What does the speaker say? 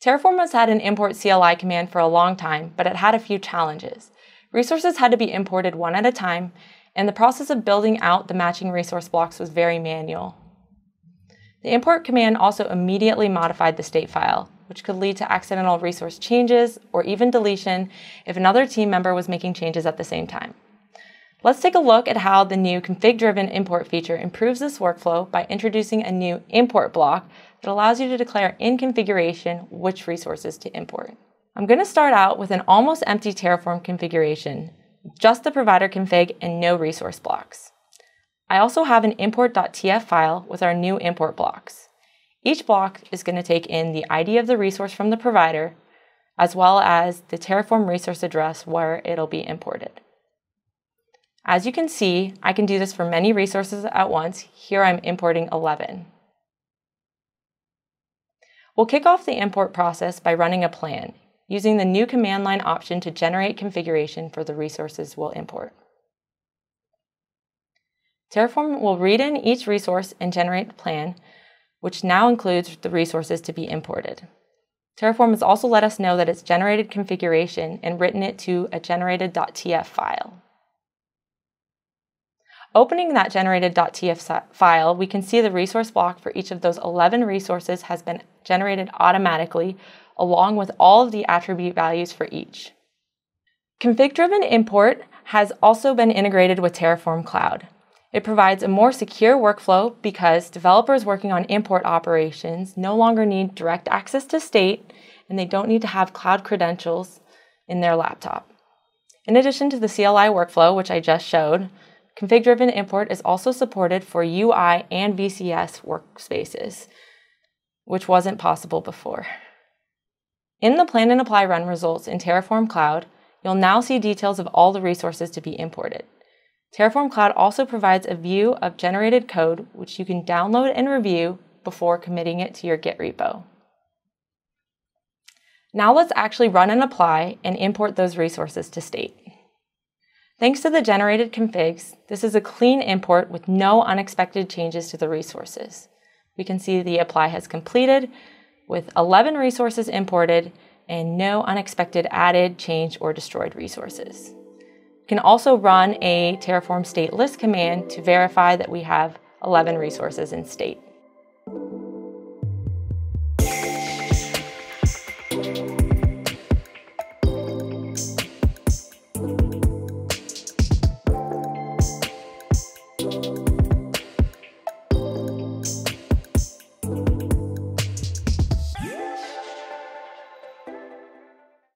Terraform has had an import CLI command for a long time, but it had a few challenges. Resources had to be imported one at a time, and the process of building out the matching resource blocks was very manual. The import command also immediately modified the state file, which could lead to accidental resource changes or even deletion if another team member was making changes at the same time. Let's take a look at how the new config-driven import feature improves this workflow by introducing a new import block that allows you to declare in configuration which resources to import. I'm going to start out with an almost empty Terraform configuration, just the provider config and no resource blocks. I also have an import.tf file with our new import blocks. Each block is going to take in the ID of the resource from the provider, as well as the Terraform resource address where it'll be imported. As you can see, I can do this for many resources at once. Here I'm importing 11. We'll kick off the import process by running a plan, using the new command line option to generate configuration for the resources we'll import. Terraform will read in each resource and generate a plan, which now includes the resources to be imported. Terraform has also let us know that it's generated configuration and written it to a generated.tf file. Opening that generated.tf file, we can see the resource block for each of those 11 resources has been generated automatically, along with all of the attribute values for each. Config-driven import has also been integrated with Terraform Cloud. It provides a more secure workflow because developers working on import operations no longer need direct access to state and they don't need to have cloud credentials in their laptop. In addition to the CLI workflow, which I just showed, Config-driven import is also supported for UI and VCS workspaces, which wasn't possible before. In the plan and apply run results in Terraform Cloud, you'll now see details of all the resources to be imported. Terraform Cloud also provides a view of generated code, which you can download and review before committing it to your Git repo. Now let's actually run and apply and import those resources to state. Thanks to the generated configs, this is a clean import with no unexpected changes to the resources. We can see the apply has completed with 11 resources imported and no unexpected added, changed, or destroyed resources. We can also run a Terraform state list command to verify that we have 11 resources in state.